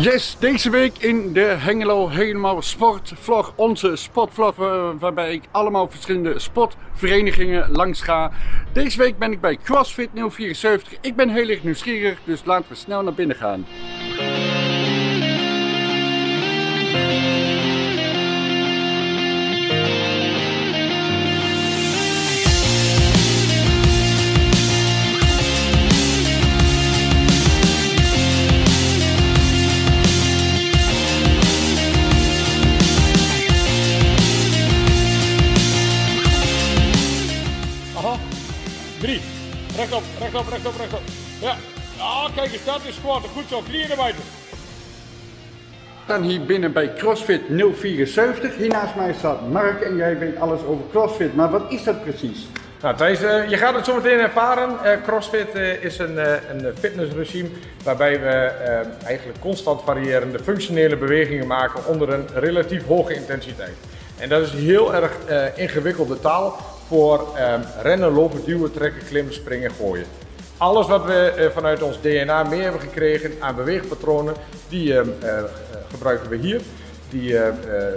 Yes, deze week in de Hengelo Helemaal Sportvlog. Onze sportvlog eh, waarbij ik allemaal verschillende sportverenigingen langs ga. Deze week ben ik bij CrossFit 074. Ik ben heel erg nieuwsgierig, dus laten we snel naar binnen gaan. 3. Rechtop, rechtop, rechtop, rechtop. Ja. Ah, kijk eens, dat is squatten. Goed zo, knieën erbij. Dan hier binnen bij CrossFit 074. Hier naast mij staat Mark en jij weet alles over CrossFit. Maar wat is dat precies? Nou, Thijs, eh, je gaat het zo meteen ervaren. Eh, CrossFit eh, is een, een, fitnessregime waarbij we eigenlijk constant variërende functionele bewegingen maken onder een relatief hoge intensiteit. En dat is heel erg ingewikkelde taal, voor eh, rennen, lopen, duwen, trekken, klimmen, springen, gooien. Alles wat we eh, vanuit ons DNA mee hebben gekregen aan beweegpatronen, die eh, eh, eh, gebruiken we hier. Die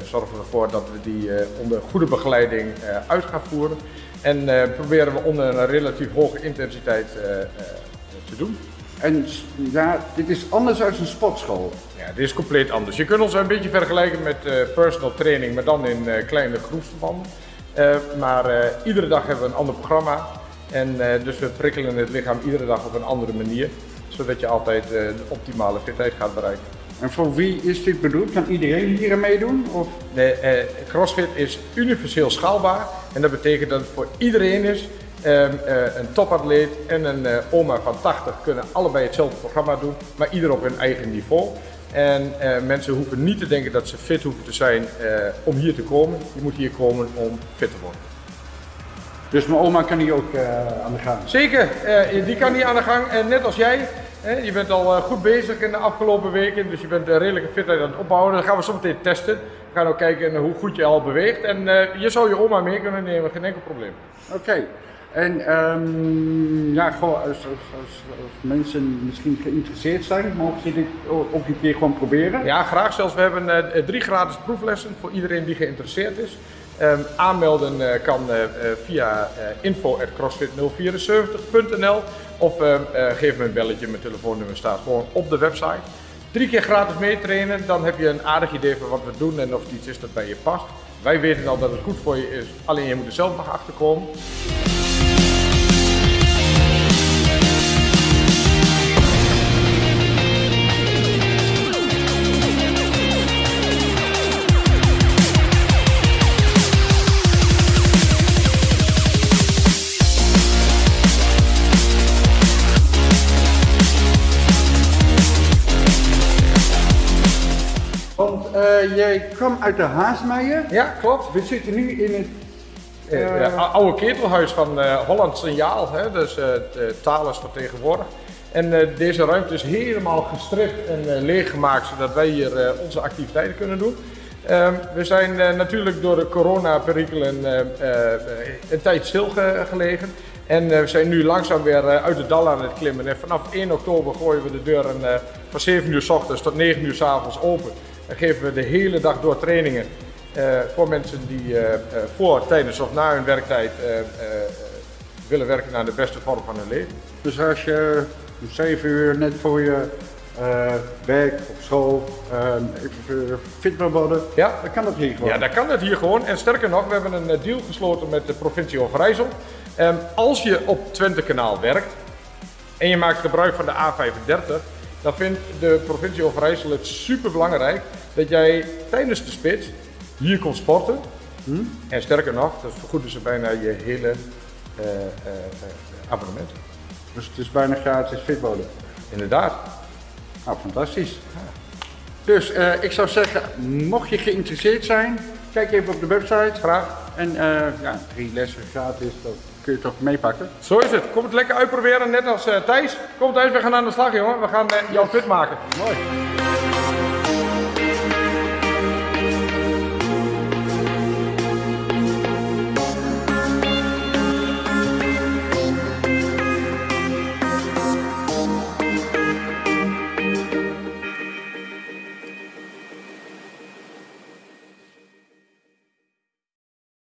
zorgen ervoor dat we die onder goede begeleiding uit gaan voeren. En proberen we onder een relatief hoge intensiteit te doen. En ja, dit is anders dan een sportschool. Ja, dit is compleet anders. Je kunt ons een beetje vergelijken met personal training, maar dan in eh, kleine groepsverbanden. Eh, maar eh, iedere dag hebben we een ander programma. En eh, dus we prikkelen het lichaam iedere dag op een andere manier. Zodat je altijd de optimale fitheid gaat bereiken. En voor wie is dit bedoeld? Kan iedereen hier aan meedoen? Of? De, eh, CrossFit is universeel schaalbaar en dat betekent dat het voor iedereen is. Ehm, eh, een topatleet en een eh, oma van 80 kunnen allebei hetzelfde programma doen, maar ieder op hun eigen niveau. En eh, mensen hoeven niet te denken dat ze fit hoeven te zijn eh, om hier te komen. Je moet hier komen om fit te worden. Dus mijn oma kan hier ook eh, aan de gang. Zeker, eh, die kan hier aan de gang. En net als jij, je bent al eh, goed bezig in de afgelopen weken, dus je bent een redelijke fitheid aan het opbouwen. Dat gaan we zo meteen testen. We gaan ook kijken hoe goed je al beweegt. En eh, je zou je oma mee kunnen nemen, geen enkel probleem. Oké. En ehm, ja, gewoon als, als, als, als mensen misschien geïnteresseerd zijn, mogen ze dit ook een keer gewoon proberen? Ja, graag zelfs. We hebben eh, drie gratis proeflessen voor iedereen die geïnteresseerd is. Ehm, aanmelden eh, kan eh, via uh, info.crossfit074.nl of ehm, eh, geef me een belletje. Mijn telefoonnummer staat gewoon op de website. Drie keer gratis meetrainen, dan heb je een aardig idee van wat we doen en of het iets is dat bij je past. Wij weten al dat het goed voor je is, alleen je moet er zelf nog achter komen. Jij kwam uit de Haasmeijer. Ja, klopt. We zitten nu in het... Eh, ou- oude ketelhuis van eh Holland Signaal, hè, dus eh de taal is vertegenwoordigd. En eh, deze ruimte is helemaal gestript en eh, leeggemaakt, zodat wij hier eh, onze activiteiten kunnen doen. Ehm, we zijn eh, natuurlijk door de coronaperikelen eh, eh, een tijd stilgelegen. En eh, we zijn nu langzaam weer eh, uit het dal aan het klimmen. En vanaf 1 oktober gooien we de deuren eh, van 7 uur s ochtends tot 9 uur s avonds open. Dan geven we de hele dag door trainingen eh, voor mensen die eh, eh, voor, tijdens of na hun werktijd willen werken aan de beste vorm van hun leven. Dus als je om 7 uur net voor je werk op school even fit wil worden, Ja. dan kan dat hier gewoon. Ja, dan kan het hier gewoon. En sterker nog, we hebben een deal gesloten met de provincie Overijssel. Ehm, als je op Twente kanaal werkt en je maakt gebruik van de A35, dan vindt de provincie Overijssel het super belangrijk dat jij tijdens de spits hier komt sporten. En sterker nog, dat vergoeden ze bijna je hele eh, abonnement. Dus het is bijna gratis fit worden. Inderdaad. Nou, fantastisch. Dus ik zou zeggen, mocht je geïnteresseerd zijn, kijk even op de website. Graag. En eh, ja, drie lessen gratis, dat kun je toch meepakken. Zo is het. Kom het lekker uitproberen, net als eh, Thijs. Kom Thijs, we gaan aan de slag jongen. We gaan eh, jou fit maken. Mooi.